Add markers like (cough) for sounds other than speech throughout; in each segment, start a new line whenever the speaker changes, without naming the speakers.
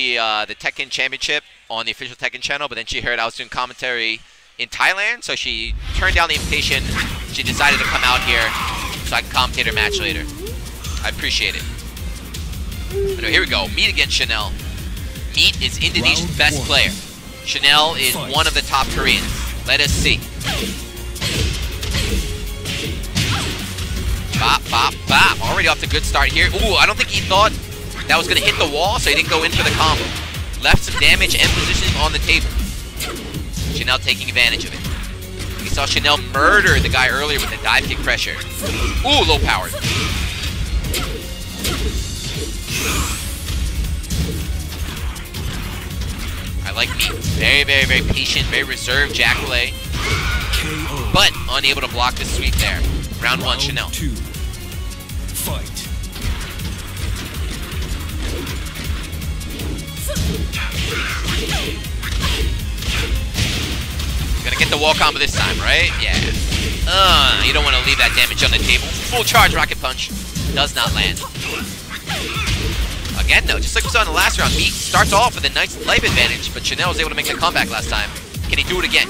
the uh, the Tekken Championship on the official Tekken channel, but then she heard I was doing commentary in Thailand, so she turned down the invitation. She decided to come out here so I can commentate her match later. I appreciate it. Anyway, here we go. Meat against Chanel. Meat is Indonesia's
Round
best
one.
player. Chanel is
Fight.
one of the top Koreans. Let us see. Bop, bop, bop. Already off to a good start here. Ooh, I don't think he thought that was going to hit the wall, so he didn't go in for the combo. Left some damage and positioning on the table. Chanel taking advantage of it. We saw Chanel murder the guy earlier with the dive kick pressure. Ooh, low power. I like me. Very, very, very patient, very reserved
KO.
but unable to block the sweep there. Round one, Chanel.
Two.
The wall combo this time, right? Yeah. Uh, you don't want to leave that damage on the table. Full charge rocket punch. Does not land. Again, though, just like we saw in the last round, Meat starts off with a nice life advantage, but Chanel was able to make the comeback last time. Can he do it again?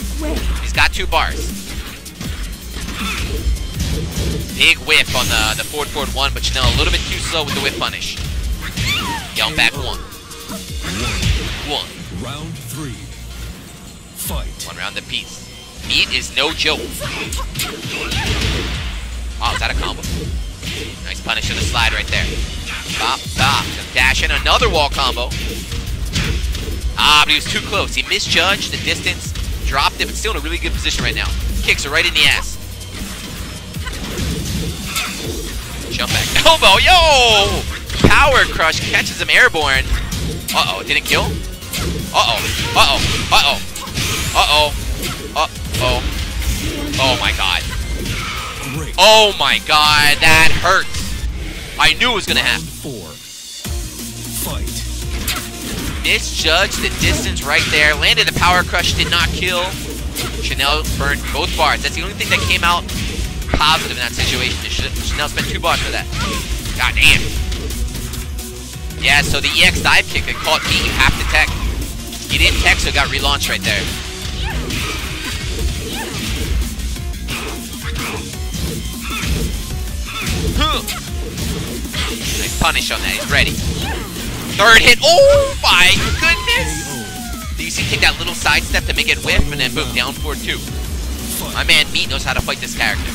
He's got two bars. Big whip on the, the forward forward one, but Chanel a little bit too slow with the whip punish. Down back one. One.
Round three. Fight.
One round apiece. Meat is no joke. Oh, is that a combo? Nice punish on the slide right there. Bop, bop. Dash in another wall combo. Ah, but he was too close. He misjudged the distance, dropped it, but still in a really good position right now. Kicks her right in the ass. Jump back. (laughs) Elbow, yo! Power crush catches him airborne. Uh-oh, did it kill? Uh-oh, uh-oh, uh-oh. Uh-oh. Uh-oh. Oh my god. Oh my god, that hurts. I knew it was gonna happen.
four. Fight.
Misjudged the distance right there. Landed the power crush, did not kill. Chanel burned both bars. That's the only thing that came out positive in that situation. Ch- Chanel spent two bars for that. God damn. Yeah, so the EX dive kick that caught me, you have to tech. He didn't tech, so got relaunched right there. Nice punish on that. He's ready. Third hit. Oh my goodness! Do you see take that little sidestep to make it whiff and then boom, down for two. My man Meat knows how to fight this character.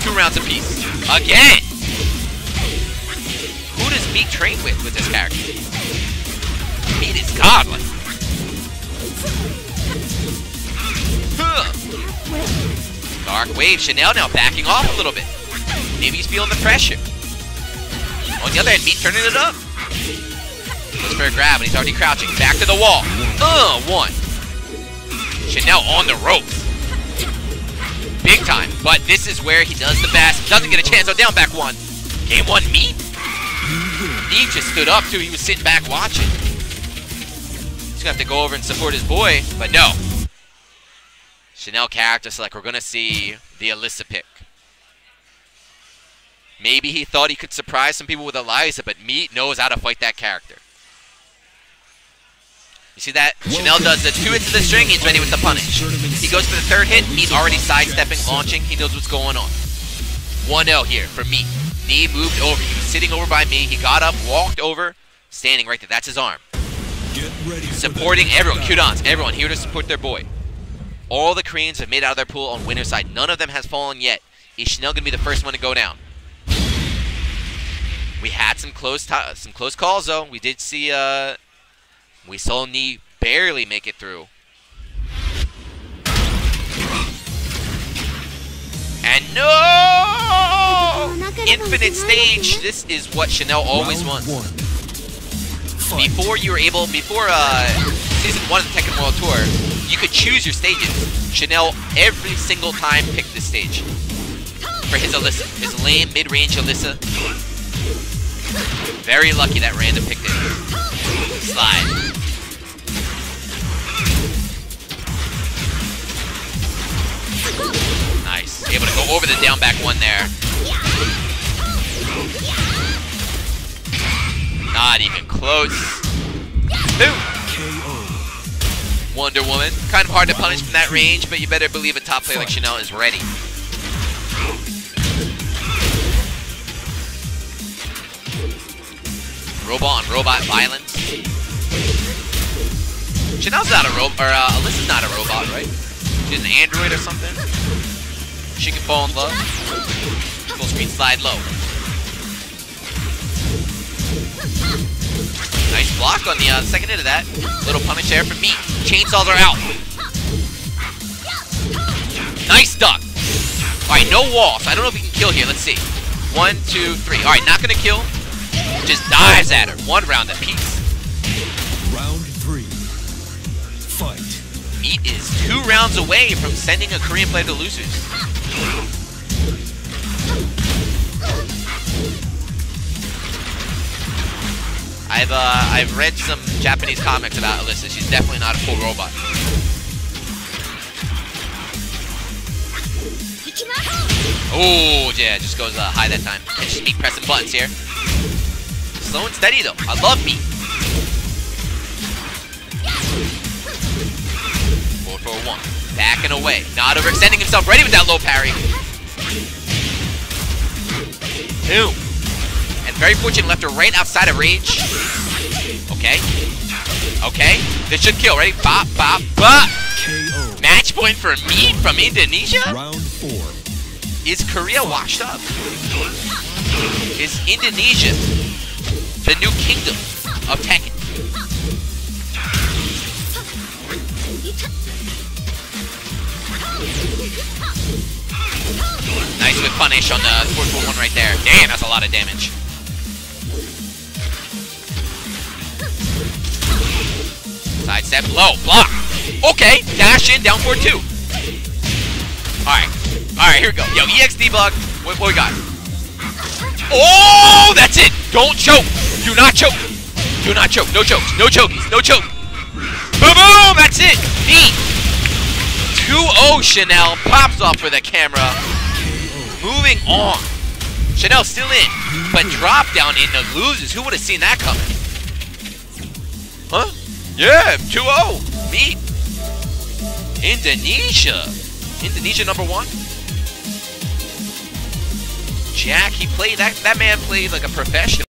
Two rounds apiece. Again! Who does Meat train with with this character? Meat is godlike. Dark Wave, Chanel now backing off a little bit. Maybe he's feeling the pressure. On the other hand, Meat turning it up. Goes for a grab, and he's already crouching. Back to the wall. Uh, one. Chanel on the ropes. Big time. But this is where he does the best. Doesn't get a chance. So down back one. Game one, Meat. Meat just stood up, too. He was sitting back watching. He's going to have to go over and support his boy. But no. Chanel character select. We're going to see the Alisa pick. Maybe he thought he could surprise some people with Eliza, but Meat knows how to fight that character. You see that? Chanel does the two hits of the string, he's ready with the punish. He goes for the third hit, he's already sidestepping, launching, he knows what's going on. 1-0 here for Meat. Knee moved over, he was sitting over by me, he got up, walked over, standing right there, that's his arm.
Get ready.
Supporting everyone. Kudons, everyone here to support their boy. All the Koreans have made out of their pool on winner's side. None of them has fallen yet. Is Chanel gonna be the first one to go down? We had some close ti some close calls though. We did see uh we saw Knee barely make it through. And no! Infinite stage. This is what Chanel always wants. Before you were able, before uh, season one of the Tekken World Tour, you could choose your stages. Chanel every single time picked this stage for his Alisa, his lame mid-range Alisa. Very lucky that random picked it. Slide. Nice. Able to go over the down back one there. Not even close. Boom. Wonder Woman. Kind of hard to punish from that range, but you better believe a top player like Chanel is ready. Robot on robot violence. Chanel's not a robot, or uh, Alisa's not a robot, right? She's an android or something. She can fall in love. Full screen slide low. Nice block on the uh, second hit of that. Little punish there from me. Chainsaws are out. Nice duck. Alright, no wall, so I don't know if we can kill here. Let's see. One, two, three. Alright, not gonna kill. Just dives at her. One round apiece.
Round three. Fight.
Meat is two rounds away from sending a Korean player to losers. I've uh, I've read some Japanese comics about Alisa. She's definitely not a full robot. Oh yeah, just goes uh, high that time. It's just me pressing buttons here. Slow and steady though. I love me. Four for one. Backing away. Not overextending himself. Ready with that low parry. Two. And very fortunate left her right outside of range. Okay. Okay. This should kill. Ready? Bop, bop, bop. Match point for Meat from Indonesia?
Round four.
Is Korea washed up? Is Indonesia the new kingdom of Tekken? Nice with punish on the 4 one right there. Damn, that's a lot of damage. Side step low, block. Okay, dash in, down 4-2. Alright, alright, here we go. Yo, EXD bug. What, what we got? Oh, that's it. Don't choke. Do not choke. Do not choke. No chokes. No chokies. No choke. Boom, boom. That's it. Meat. 2-0 Chanel pops off for the camera. Moving on. Chanel still in, but drop down in the loses. Who would have seen that coming? Huh? Yeah, 2-0. Meat. Indonesia. Indonesia number one. Jack, he played that that man played like a professional.